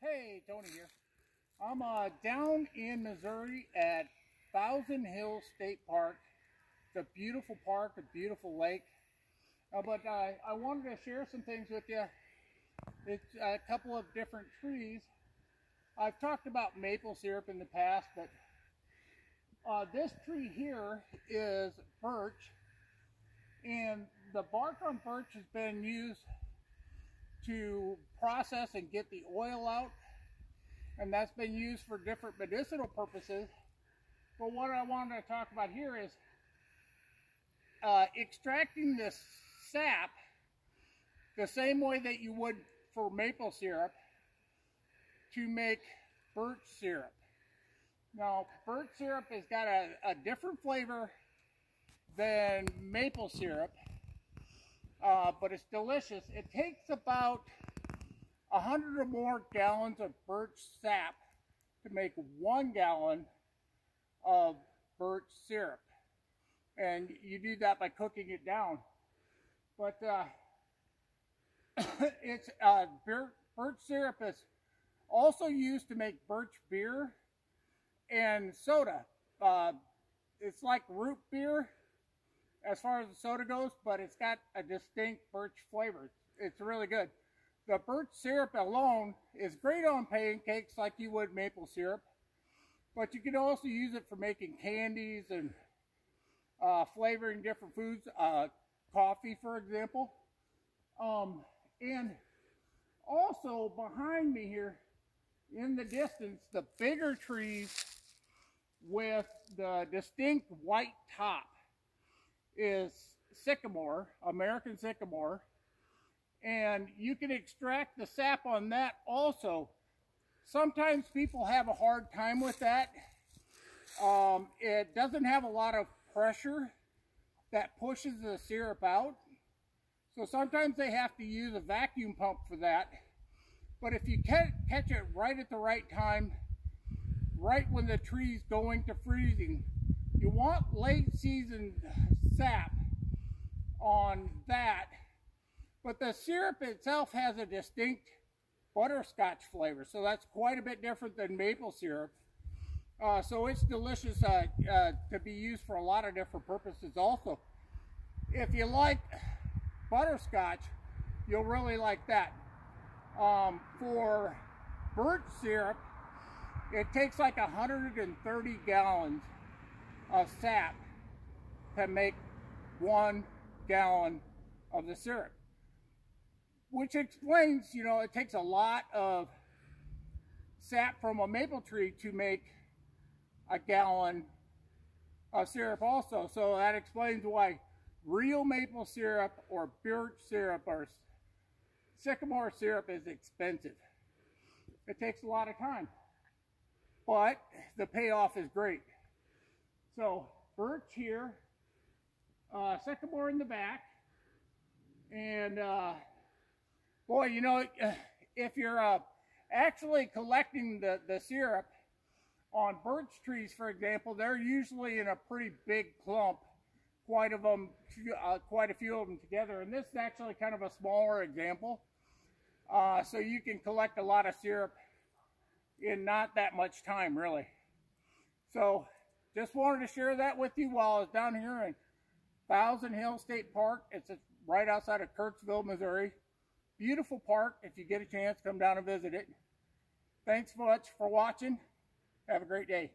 Hey, Tony here. I'm uh, down in Missouri at Thousand Hills State Park. It's a beautiful park, a beautiful lake. Uh, but uh, I wanted to share some things with you. It's a couple of different trees. I've talked about maple syrup in the past, but uh, this tree here is birch. And the bark on birch has been used to process and get the oil out and that's been used for different medicinal purposes. But what I wanted to talk about here is uh, extracting this sap the same way that you would for maple syrup to make birch syrup. Now birch syrup has got a, a different flavor than maple syrup uh, but it's delicious. It takes about a hundred or more gallons of birch sap to make one gallon of birch syrup. And you do that by cooking it down. But uh, it's uh, birch syrup is also used to make birch beer and soda. Uh, it's like root beer, as far as the soda goes, but it's got a distinct birch flavor. It's really good. The birch syrup alone is great on pancakes like you would maple syrup, but you can also use it for making candies and uh, flavoring different foods, uh, coffee, for example. Um, and also behind me here, in the distance, the bigger trees with the distinct white top is sycamore, American sycamore, and you can extract the sap on that also. Sometimes people have a hard time with that. Um, it doesn't have a lot of pressure that pushes the syrup out. So sometimes they have to use a vacuum pump for that. But if you catch it right at the right time, right when the tree's going to freezing, you want late season sap on that, but the syrup itself has a distinct butterscotch flavor, so that's quite a bit different than maple syrup. Uh, so it's delicious uh, uh, to be used for a lot of different purposes also. If you like butterscotch, you'll really like that. Um, for birch syrup, it takes like 130 gallons of sap to make one gallon of the syrup. Which explains, you know, it takes a lot of sap from a maple tree to make a gallon of syrup also. So that explains why real maple syrup or birch syrup or sycamore syrup is expensive. It takes a lot of time, but the payoff is great. So birch here uh, sycamore in the back. And uh, boy, you know, if you're uh, actually collecting the, the syrup on birch trees, for example, they're usually in a pretty big clump, quite of them, uh, quite a few of them together. And this is actually kind of a smaller example. Uh, so you can collect a lot of syrup in not that much time, really. So just wanted to share that with you while I was down here in Thousand Hill State Park. It's right outside of Kirksville, Missouri. Beautiful park. If you get a chance, come down and visit it. Thanks much for watching. Have a great day.